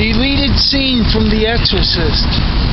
Deleted scene from The Exorcist.